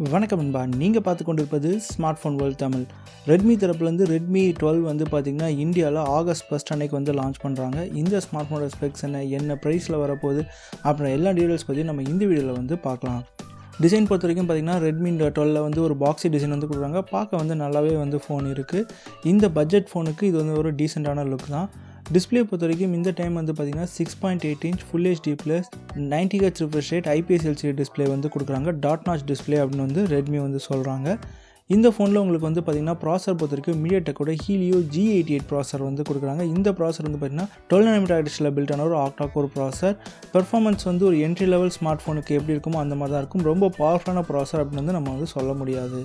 வணக்கம் நண்பா நீங்கள் பார்த்து கொண்டிருப்பது smart phone world Tamil Redmi தரப்புலேருந்து ரெட்மி டுவெல் வந்து பார்த்திங்கன்னா இந்தியாவில் ஆகஸ்ட் ஃபஸ்ட் அன்னைக்கு வந்து லான்ச் பண்ணுறாங்க இந்த ஸ்மார்ட் ஃபோனோட ஸ்பெக்ஸ் என்ன என்ன ப்ரைஸில் வரப்போகுது அப்புறம் எல்லா டீட்டெயில்ஸ் பற்றி நம்ம இந்த வீடியோவில் வந்து பார்க்கலாம். டிசைன் பொறுத்த வரைக்கும் பார்த்திங்கன்னா ரெட்மி டுவெல்ல வந்து ஒரு பாக்ஸி டிசைன் வந்து கொடுக்குறாங்க. பார்க்க வந்து நல்லாவே வந்து ஃபோன் இருக்குது இந்த பட்ஜெட் ஃபோனுக்கு இது வந்து ஒரு டீசெண்டான லுக் தான். டிஸ்பிளே பொறுத்த வரைக்கும் இந்த டைம் வந்து பார்த்திங்கன்னா six point eight inch full HD plus ninety H refresh rate IPS LCD display வந்து கொடுக்குறாங்க. டாட் நாச் டிஸ்பிளே அப்படின்னு வந்து ரெட்மி வந்து சொல்கிறாங்க இந்த ஃபோனில் உங்களுக்கு வந்து பார்த்திங்கன்னா ப்ராசர் பொறுத்த வரைக்கும் மீடியாடெக்கோட Helio G eighty eight processor வந்து கொடுக்குறாங்க. இந்த ப்ராசர் வந்து பார்த்திங்கன்னா டுவெல் நானோமீட்டர் ஆடிஷில் பில்ட் ஆன ஒரு ஆக்டா கோர் ப்ராசர் பெர்ஃபார்மன்ஸ் வந்து ஒரு என்ட்ரி லெவல் ஸ்மார்ட் ஃபோனுக்கு எப்படி இருக்குமோ அந்த மாதிரி தான் இருக்கும். ரொம்ப பவர்ஃபுல்லான ப்ராசர் அப்படின்னு வந்து நம்ம வந்து சொல்ல முடியாது.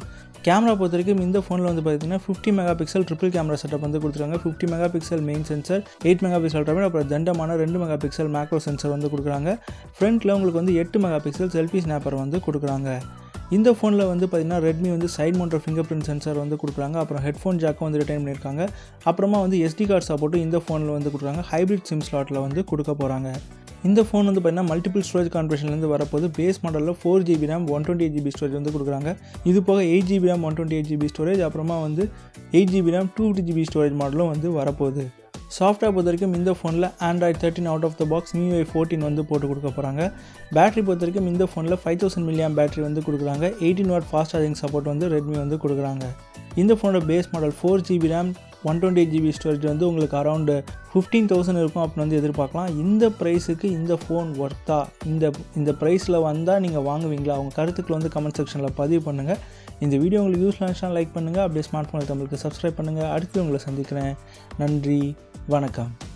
கேமரா பொறுத்த வரைக்கும் இந்த ஃபோனில் வந்து பார்த்திங்கன்னா fifty mega pixel triple camera setup வந்து கொடுத்துருக்காங்க. Fifty mega pixel main sensor eight mega pixel அல்ட்ராமேட் அப்புறம் தண்டமான ரெண்டு மெகா பிக்சல் மேக்ரோ சென்சர் வந்து கொடுக்குறாங்க. ஃப்ரண்ட்டில் உங்களுக்கு வந்து எட்டு மெகா பிக்சல் செல்ஃபி ஸ்னாப்பர் வந்து கொடுக்குறாங்க. இந்த ஃபோனில் வந்து பார்த்திங்கன்னா ரெட்மி வந்து side mounted finger print sensor வந்து கொடுக்குறாங்க. அப்புறம் ஹெட்ஃபோன் ஜாக்கும் வந்து ரிட்டைன் பண்ணியிருக்காங்க. அப்புறமா வந்து எஸ்டி கார்டு சப்போர்ட்டும் இந்த ஃபோனில் வந்து கொடுக்குறாங்க. ஹைப்ரிட் சிம் ஸ்லாட்டில் வந்து கொடுக்க போகிறாங்க இந்த ஃபோன் வந்து பார்த்தீங்கன்னா மல்டிபிள் ஸ்டோரேஜ் கான்ஃபிகரேஷன்லேருந்து வரப்போது பேஸ் மாடலில் four GB RAM one twenty eight GB storage வந்து கொடுக்குறாங்க. இது போக eight GB RAM one twenty eight GB storage அப்புறமா வந்து eight GB RAM two fifty GB storage மாடலும் வந்து வரப்போகுது. சாஃப்ட்வேர் பொறுத்த வரைக்கும் இந்த ஃபோனில் Android thirteen out of the box new fourteen வந்து போட்டு கொடுக்க போகிறாங்க பேட்டரி பொறுத்த வரைக்கும் இந்த ஃபோனில் ஃபைவ் தௌசண்ட் மில்லியம் பேட்டரி வந்து கொடுக்குறாங்க. Eighteen watt fast charging support வந்து ரெட்மி வந்து கொடுக்குறாங்க. இந்த ஃபோனோட base model four GB RAM one twenty eight GB storage வந்து உங்களுக்கு அரௌண்டு ஃபிஃப்டீன் தௌசண்ட் இருக்கும் அப்படின்னு வந்து எதிர்பார்க்கலாம். இந்த ப்ரைஸுக்கு இந்த ஃபோன் ஒர்த்தா இந்த இந்த ப்ரைஸில் வந்தால் நீங்கள் வாங்குவீங்களா? அவங்க கருத்துக்களை வந்து கமெண்ட் செக்ஷனில் பதிவு பண்ணுங்கள் இந்த வீடியோ உங்களுக்கு யூஸ்ஃபுல்லாக லைக் பண்ணுங்கள் அப்படியே ஸ்மார்ட் ஃபோன் தமிழுக்கு சப்ஸ்கிரைப் பண்ணுங்கள் அடுத்து உங்களை சந்திக்கிறேன். நன்றி. வணக்கம்.